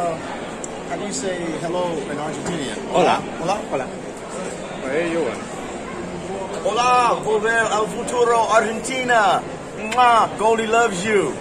uh, how do you say hello in Argentinian? Hola. Hola. Hola. Eh, yo, bueno. Hola. Volver al futuro Argentina. Mwah. Goldie loves you.